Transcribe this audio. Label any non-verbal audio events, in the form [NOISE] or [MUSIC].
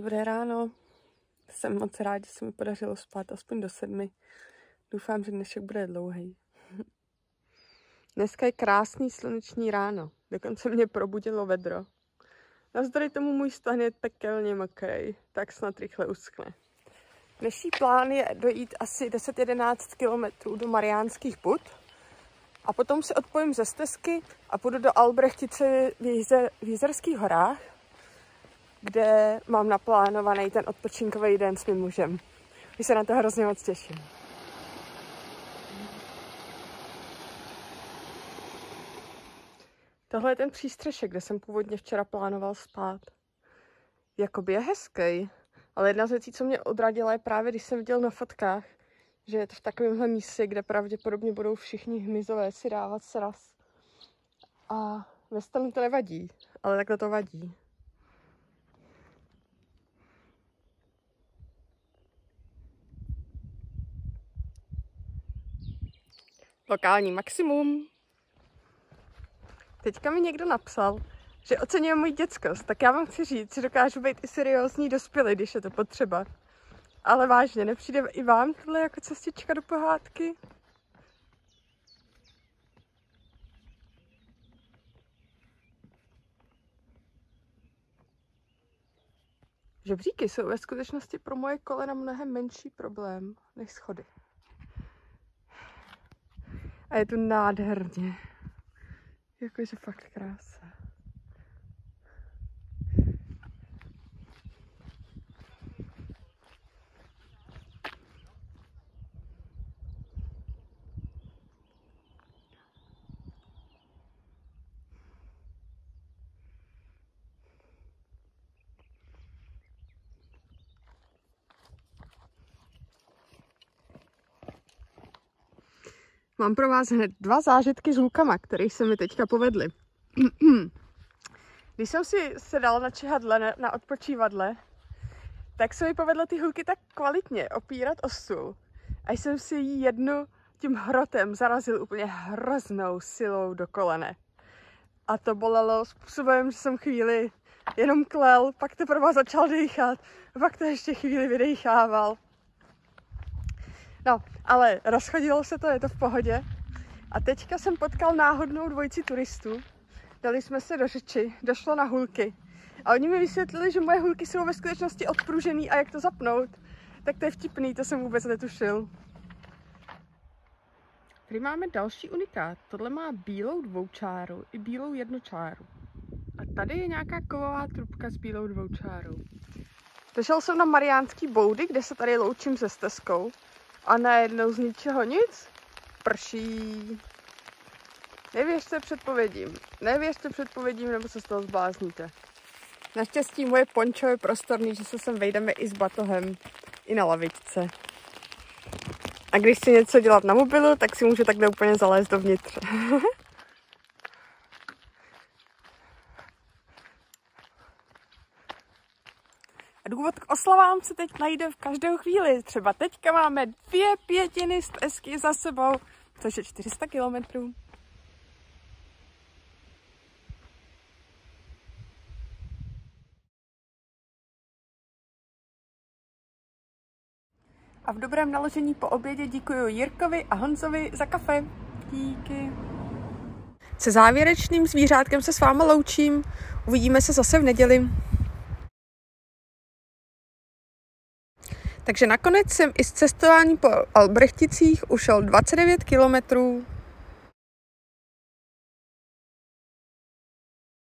Dobré ráno. Jsem moc rád, že se mi podařilo spát aspoň do sedmi. Doufám, že dnešek bude dlouhý. [LAUGHS] Dneska je krásný sluneční ráno. Dokonce mě probudilo vedro. Navzdory tomu můj stan je pekelně mokrý, tak snad rychle uschne. Dnešní plán je dojít asi 10-11 km do Mariánských bud a potom si odpojím ze stezky a půjdu do Albrechtice v, Jízer, v Jízerských horách kde mám naplánovaný ten odpočinkový den s mým mužem. Když se na to hrozně moc těším. Tohle je ten přístřešek, kde jsem původně včera plánoval spát. Jakoby je hezký, ale jedna z věcí, co mě odradila, je právě, když jsem viděl na fotkách, že je to v takovémhle místě, kde pravděpodobně budou všichni hmyzové si dávat sraz. A ve to nevadí, ale takhle to vadí. Lokální maximum. Teďka mi někdo napsal, že oceňuje můj dětskost, tak já vám chci říct, že dokážu být i seriózní dospělý, když je to potřeba. Ale vážně, nepřijde i vám tohle jako cestička do pohádky? Žebříky jsou ve skutečnosti pro moje kolena mnohem menší problém než schody. A je tu nádherně. Jakože fakt krása. Mám pro vás hned dva zážitky s lukama, které se mi teďka povedly. Když jsem si sedala na čehadle, na, odpočívadle, tak se mi povedlo ty hulky tak kvalitně opírat o stůl. A jsem si ji jednu tím hrotem zarazil úplně hroznou silou do kolene. A to bolelo způsobem, že jsem chvíli jenom klel, pak teprve začal dýchat, pak to ještě chvíli vydechával. No, ale rozchodilo se to, je to v pohodě. A teďka jsem potkal náhodnou dvojici turistů. Dali jsme se do řeči, došlo na hulky. A oni mi vysvětlili, že moje hulky jsou ve skutečnosti odpružený a jak to zapnout. Tak to je vtipný, to jsem vůbec netušil. Tady máme další unikát. Tohle má bílou dvoučáru i bílou jednočáru. A tady je nějaká kovová trubka s bílou dvoučárou. Došel jsem na Mariánský boudy, kde se tady loučím se stezkou. A najednou z ničeho nic prší. Nevěřte předpovědím. Nevěřte předpovědím, nebo se z toho zblázníte. Naštěstí moje pončo je prostorný, že se sem vejdeme i s batohem, i na lavičce. A když chci něco dělat na mobilu, tak si můžu takhle úplně zalézt dovnitř. [LAUGHS] důvod k oslavám se teď najde v každou chvíli. Třeba teďka máme dvě pětiny stezky za sebou, což je 400 kilometrů. A v dobrém naložení po obědě děkuji Jirkovi a Honzovi za kafe. Díky. Se závěrečným zvířátkem se s váma loučím. Uvidíme se zase v neděli. Takže nakonec jsem i z cestování po Albrechticích ušel 29 kilometrů